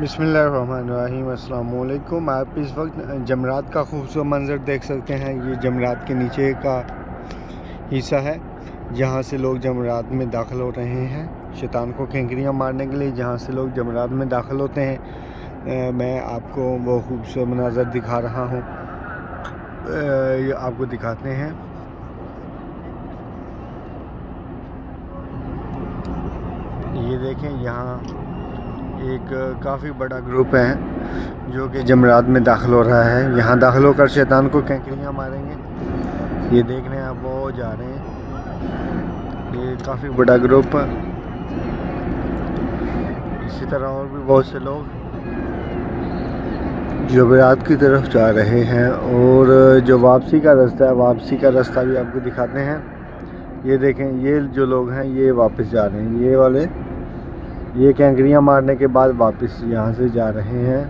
बिसमीम आप इस वक्त जमरात का खूबसूरत मंज़र देख सकते हैं। ये जमरात के नीचे का हिस्सा है, जहाँ से लोग जमरात में दाखिल हो रहे हैं। शैतान को खेंकरियाँ मारने के लिए जहाँ से लोग जमरात में दाखिल होते हैं। मैं आपको वो खूबसूरत मंजर दिखा रहा हूँ। ये आपको दिखाते हैं। ये देखें, यहाँ एक काफ़ी बड़ा ग्रुप है, जो कि जमरात में दाखिल हो रहा है। यहाँ दाखिल होकर शैतान को कैंकरियाँ मारेंगे। ये देख रहे हैं आप वो जा रहे हैं। ये काफ़ी बड़ा ग्रुप इसी तरह और भी बहुत से लोग जमरात की तरफ़ जा रहे हैं और जो वापसी का रास्ता है, वापसी का रास्ता भी आपको दिखाते हैं। ये देखें, ये जो लोग हैं, ये वापस जा रहे हैं। ये वाले ये कैंकरियाँ मारने के बाद वापस यहाँ से जा रहे हैं।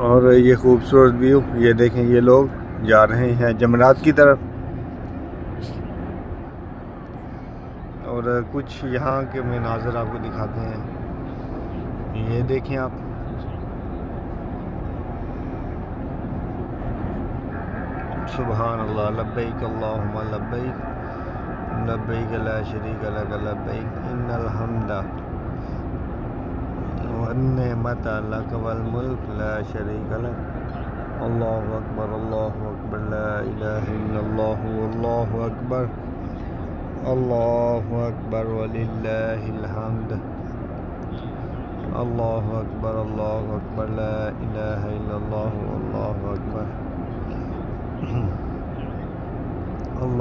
और ये खूबसूरत व्यू, ये देखें, ये लोग जा रहे हैं जमरात की तरफ़। और कुछ यहाँ के मनाजर आपको दिखाते हैं। ये देखें आप। सुबह अल्लाह, लब्बैक अल्लाहुम्मा, लब्बैक। लब्बैक ला शरीक लक लब्बैक इन्नल हम्दा वन्नेमत लक वल मुल्क ला शरीक लक अल्लाहु अकबर अल्लाहु अकबर ला इलाहा इल्लल्लाह अल्लाहु अकबर अल्लाहु अकबर वलिल्लाहिल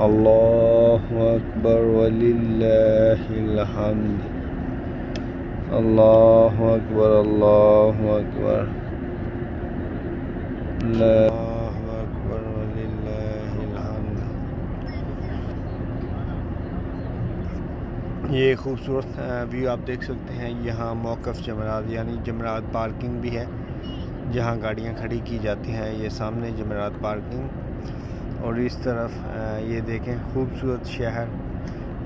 अल्लाह अकबर अल्लाह अकबर वलिल्लाहिल हम्द अल्लाह अकबर अल्लाह अकबर ये खूबसूरत व्यू आप देख सकते हैं। यहाँ मौक़ जमरात, यानी जमरात पार्किंग भी है, जहाँ गाड़ियाँ खड़ी की जाती हैं। ये सामने जमरात पार्किंग और इस तरफ़ ये देखें, खूबसूरत शहर।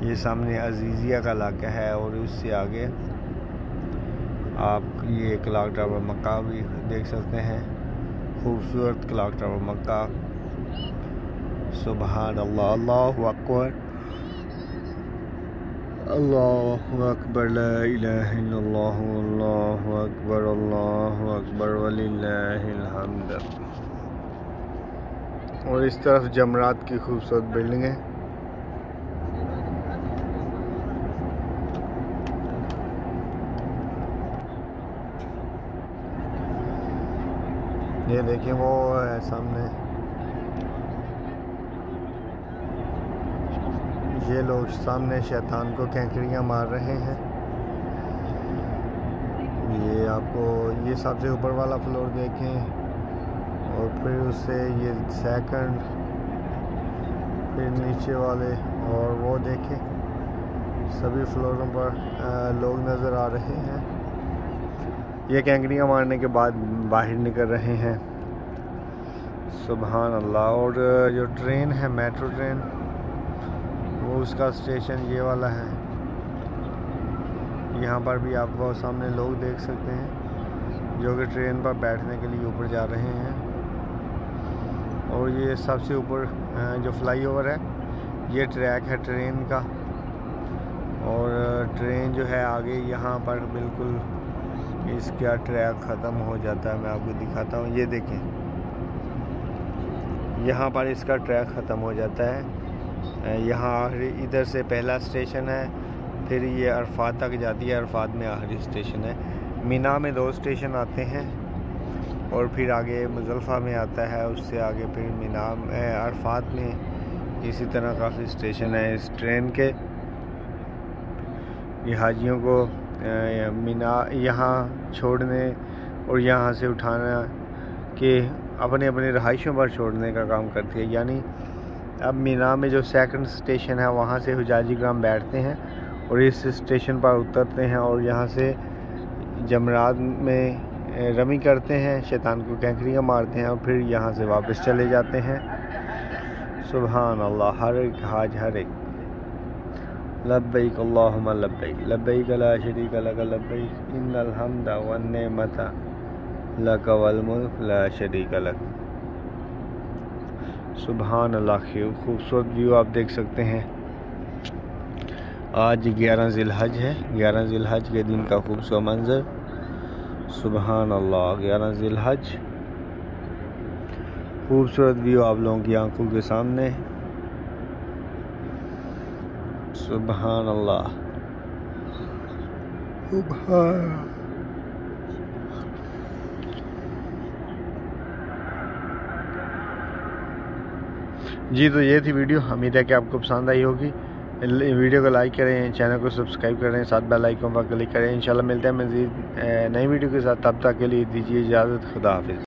ये सामने अजीज़िया का इलाका है और उससे आगे आप ये क्लाक टावर मक्का भी देख सकते हैं। खूबसूरत क्लाक टावर मक्का। सुबह अल्लाह अकबर। अल्लाह अकबर अल्लाह अकबर अल्लाह अकबर और इस तरफ़ जमरात की खूबसूरत बिल्डिंग है। ये देखिए वो है सामने। ये लोग सामने शैतान को कैंकरियाँ मार रहे हैं। ये आपको ये सबसे ऊपर वाला फ्लोर देखें। और फिर उससे ये सेकंड फिर नीचे वाले और वो देखें। सभी फ्लोरों पर लोग नज़र आ रहे हैं। ये कैंकड़ियाँ मारने के बाद बाहर निकल रहे हैं। सुबहान अल्लाह और जो ट्रेन है, मेट्रो ट्रेन, वो उसका स्टेशन ये वाला है। यहाँ पर भी आप वो सामने लोग देख सकते हैं, जो कि ट्रेन पर बैठने के लिए ऊपर जा रहे हैं। और ये सबसे ऊपर जो फ्लाईओवर है, ये ट्रैक है ट्रेन का। और ट्रेन जो है आगे यहाँ पर बिल्कुल इसका ट्रैक ख़त्म हो जाता है। मैं आपको दिखाता हूँ, ये देखें। यहाँ पर इसका ट्रैक ख़त्म हो जाता है। यहाँ आखिरी, इधर से पहला स्टेशन है, फिर ये अरफात तक जाती है। अरफात में आखिरी स्टेशन है। मीना में दो स्टेशन आते हैं। और फिर आगे मुजल्फ़ा में आता है, उससे आगे फिर मीना अरफात में। इसी तरह काफ़ी स्टेशन है इस ट्रेन के। हाजियों को मीना, यहाँ छोड़ने और यहाँ से उठाना के अपने अपने रहाइशों पर छोड़ने का काम करती है। यानी अब मीना में जो सेकंड स्टेशन है, वहाँ से हजाजी ग्राम बैठते हैं और इस स्टेशन पर उतरते हैं और यहाँ से जमरात में रमी करते हैं, शैतान को कैंकरियाँ मारते हैं और फिर यहाँ से वापस चले जाते हैं। सुबहान अल्लाह हर एक हाज, हर एक। लब्बैक लब्बैक। लब्बैक शरीक लक, लब्बैक इन्नल हम्दा वन नेमता लक वल मुल्क ला शरीक सुबहान अल्लाह खूबसूरत व्यू आप देख सकते हैं। आज ग्यारह जिलहज है। ग्यारह जिलहज के दिन का खूबसूरत मंज़र। सुबहान अल्लाह ग्यारह जिलहज। खूबसूरत व्यू आप लोगों की आँखों के सामने। सुबहान अल्लाह जी तो ये थी वीडियो। उम्मीद है कि आपको पसंद आई होगी। वीडियो को लाइक करें, चैनल को सब्सक्राइब करें, साथ बेल आइकन पर क्लिक करें। इंशाल्लाह मिलते हैं मज़ीद नई वीडियो के साथ। तब तक के लिए दीजिए इजाज़त, खुदा हाफिज़।